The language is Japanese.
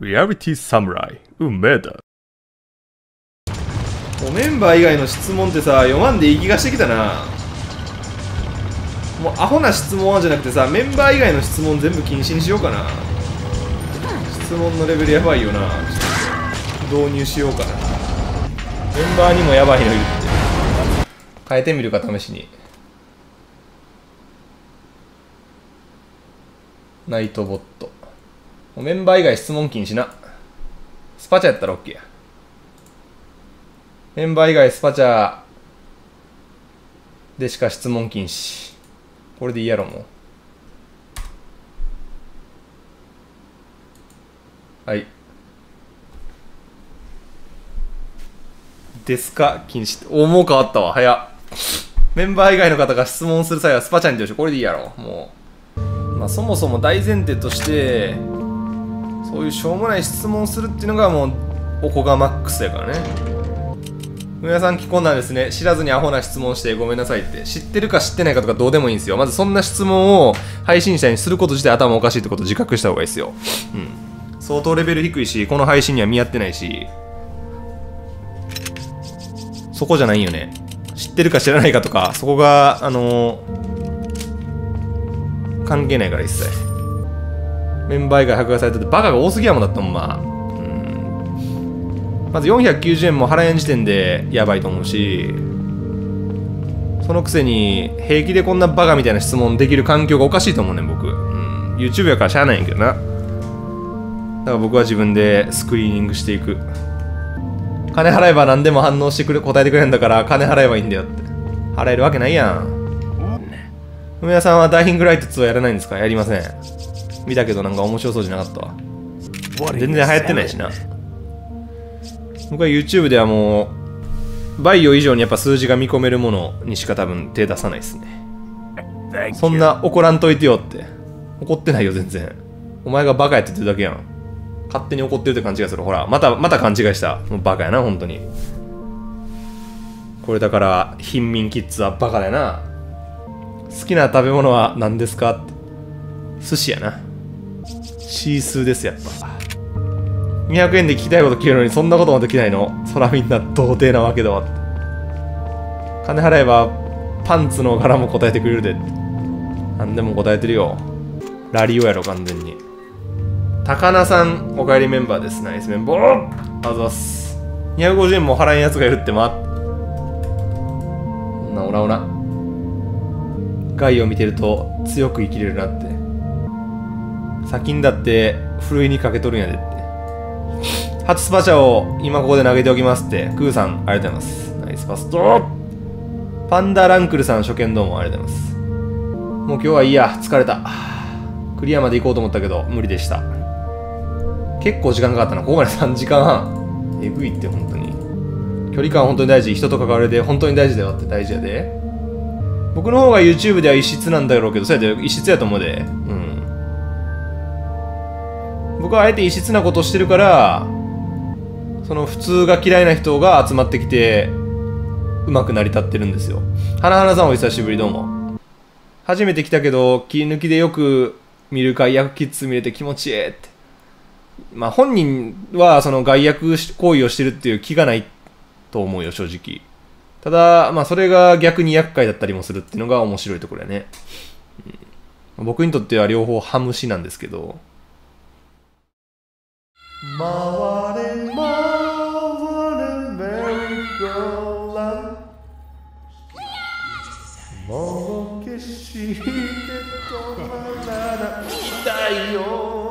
リアリティサムライ梅田もうメンバー以外の質問ってさ読まんでいい気がしてきたな。もうアホな質問じゃなくてさメンバー以外の質問全部禁止にしようかな。質問のレベルやばいよな。導入しようかな。メンバーにもやばいのいるって。変えてみるか試しに。ナイトボット。メンバー以外質問禁止な。スパチャやったら OK や。メンバー以外スパチャでしか質問禁止。これでいいやろもう。はい。ですか？禁止。おもう変わったわ。早っ。メンバー以外の方が質問する際はスパチャにてよしこれでいいやろ。もう。まあそもそも大前提としてそういうしょうもない質問するっていうのがもうおこがマックスやからね。皆さん聞こんなんですね。知らずにアホな質問してごめんなさいって知ってるか知ってないかとかどうでもいいんですよ。まずそんな質問を配信者にすること自体頭おかしいってことを自覚した方がいいですよ。うん。相当レベル低いしこの配信には見合ってないし。そこじゃないよね。知ってるか知らないかとかそこがあのー関係ないから一切。メンバー以外迫害されててバカが多すぎやもんだったもんま。あうん。まず490円も払えん時点でやばいと思うしそのくせに平気でこんなバカみたいな質問できる環境がおかしいと思うねん僕、うん、YouTube やからしゃあないんやけどな。だから僕は自分でスクリーニングしていく。金払えば何でも反応してくれ答えてくれるんだから金払えばいいんだよって。払えるわけないやん。梅田さんはダイイングライト2はやらないんですか？やりません。見たけどなんか面白そうじゃなかったわ。全然流行ってないしな。僕は YouTube ではもうバイオ以上にやっぱ数字が見込めるものにしか多分手出さないですね。そんな怒らんといてよって。怒ってないよ全然。お前がバカやって言ってるだけやん。勝手に怒ってるって勘違いする。ほらまたまた勘違いした。もうバカやな本当に。これだから貧民キッズはバカだよな。好きな食べ物は何ですかって。寿司やなシースーですやっぱ。200円で聞きたいこと聞けるのにそんなこともできないの？そらみんな童貞なわけだわ。金払えばパンツの柄も答えてくれるで。何でも答えてるよ。ラリオやろ完全に。高菜さんお帰りメンバーです。ナイスメンバー。ありがとうございます250円も払えんやつがいるってまそんなオラオラ。害を見てると強く生きれるなって。先にだってふるいにかけとるんやでって。初スパチャを今ここで投げておきますってクーさんありがとうございます。ナイスパストパンダランクルさん初見どうもありがとうございます。もう今日はいいや疲れた。クリアまで行こうと思ったけど無理でした。結構時間かかったな。ここまで3時間半。えぐいって本当に。距離感本当に大事。人と関わるで本当に大事だよって大事やで。僕の方が YouTube では異質なんだろうけどそうやって異質やと思うで。うん。僕はあえて異質なことしてるからその普通が嫌いな人が集まってきてうまく成り立ってるんですよ。花々さんお久しぶりどうも。初めて来たけど切り抜きでよく見る外役キッズ見れて気持ちいいって。まあ本人はその外役行為をしてるっていう気がないと思うよ正直。ただまあそれが逆に厄介だったりもするっていうのが面白いところやね、うん、僕にとっては両方ハムシなんですけど回れ回れメリーゴーランもう決して止まらないだよ。